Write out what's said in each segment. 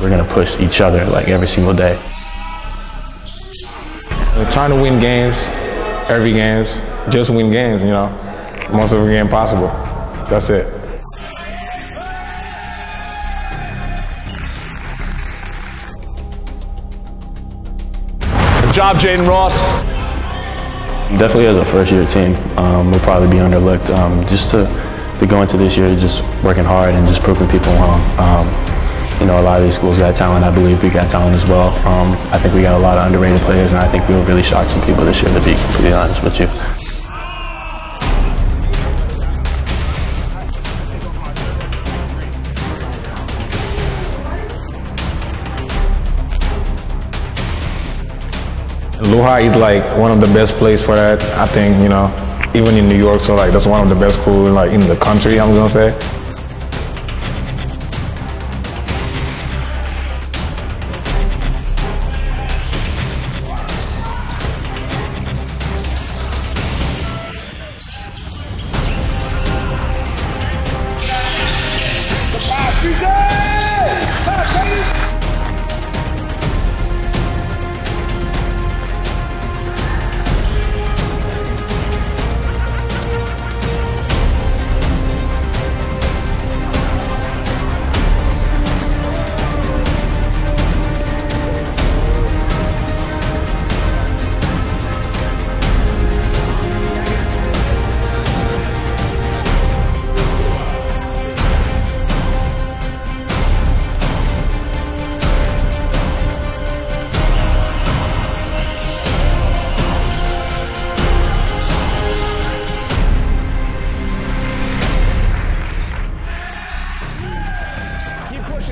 We're gonna push each other like every single day. We're trying to win games, every games, just win games, you know, most of every game possible. That's it. Good job, Jayden Ross. Definitely as a first year team, um, we'll probably be underlooked. Um, just to, to go into this year just working hard and just proving people wrong. Um, you know, a lot of these schools got talent. I believe we got talent as well. Um, I think we got a lot of underrated players, and I think we will really shock some people this year, to be completely honest with you. LuHi is like one of the best places for that. I think, you know, even in New York, so like that's one of the best schools like in the country, I'm gonna say.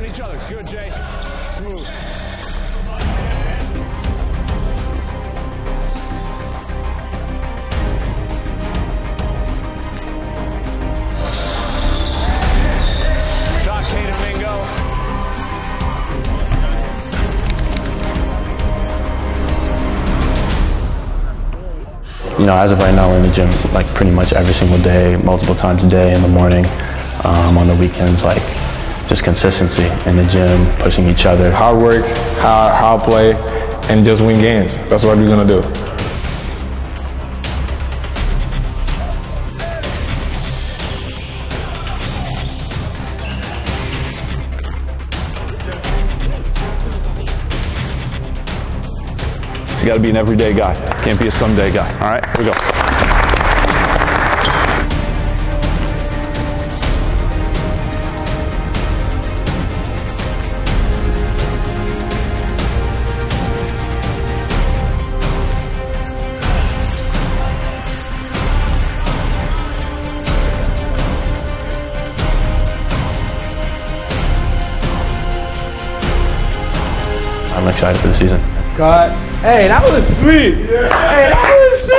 Each other. Good, Jay. Smooth. Shot, Mingo. You know, as of right now, we're in the gym like pretty much every single day, multiple times a day in the morning, um, on the weekends, like just consistency in the gym, pushing each other. Hard work, hard, hard play, and just win games. That's what we're gonna do. You got to be an everyday guy. Can't be a someday guy. All right, here we go. I'm excited for the season. God. Hey, that was sweet. Hey, that was sweet.